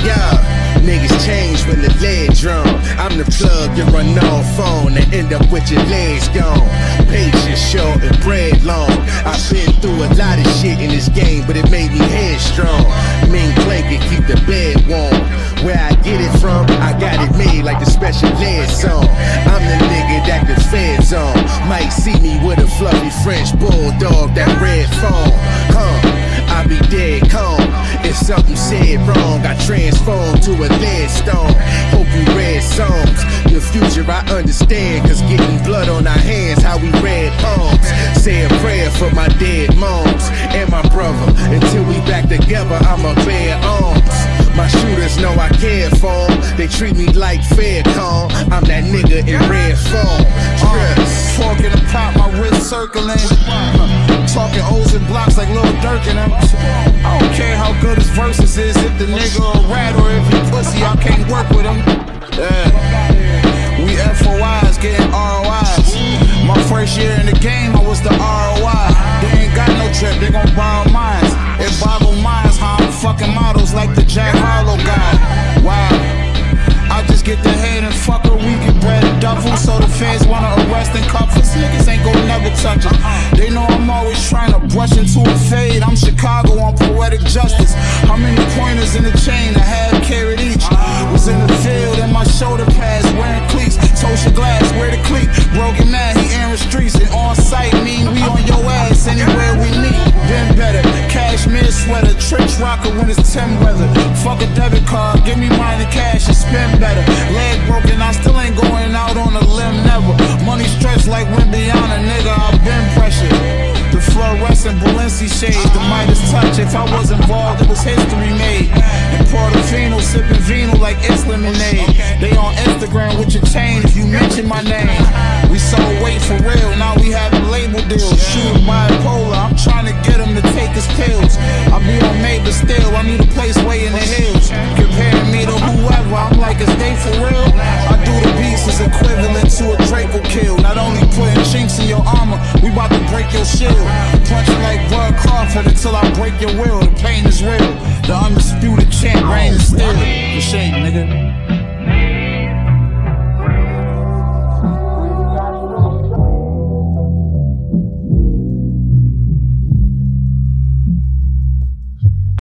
Hey. Niggas change when the lead drum. I'm the plug, run unknown phone, and end up with your legs gone. Patience short and bread long. I've been through a lot of shit in this game, but it made me headstrong. Mean blanket, keep the bed warm. Where I get it from, I got it made like the special lead song. I'm the to a lead stone. Hope you read songs. The future I understand, cause getting blood on our hands, how we read palms. Say a prayer for my dead moms and my brother. Until we back together, I'ma bear arms. My shooters know I care for 'em. They treat me like fair calm. I'm that nigga in red form. Circling. Talking O's and blocks like Lil Durk and them. I don't care how good his verses is. If the nigga a rat or if he pussy, I can't work with him. Yeah. We FOIs getting ROIs. My first year in the game, I was the ROI. They ain't got no trip, they gon' borrow mines. It boggle minds how I'm fucking models like the Jack Harlow guy. Wow. I just get the head and fuck her, we get bread duffel. So the fans wanna arrest and cuff us. Niggas never touch us. They know I'm always trying to brush into a fade. I'm Chicago on poetic justice. How many pointers in the chain? I had carried each. Was in the field and my shoulder pads wearing cleats. Social glass, wear the cleat. Broken man, he airing streets. And on site, mean we on your ass anywhere we meet. Been better. Cashmere sweater, trench rocker when it's 10 weather. Fuck a debit card, give me mine in cash and spend better. Leg broken, I Balenci shades, the Midas touch. If I was involved, it was history made. In Portofino, sipping vino like it's lemonade. They on Instagram with your chain if you mention my name. We sold weight for real, now we having label deals. Shooting bipolar, I'm trying to get him to take his pills. I be on May, but still, I need a place way in the hills. Comparing me to whoever, I'm like, is they for real? I do the beats is equivalent to a Draco kill. Not only Until I break your will. The pain is real. The undisputed champ reigns still. The shame, nigga.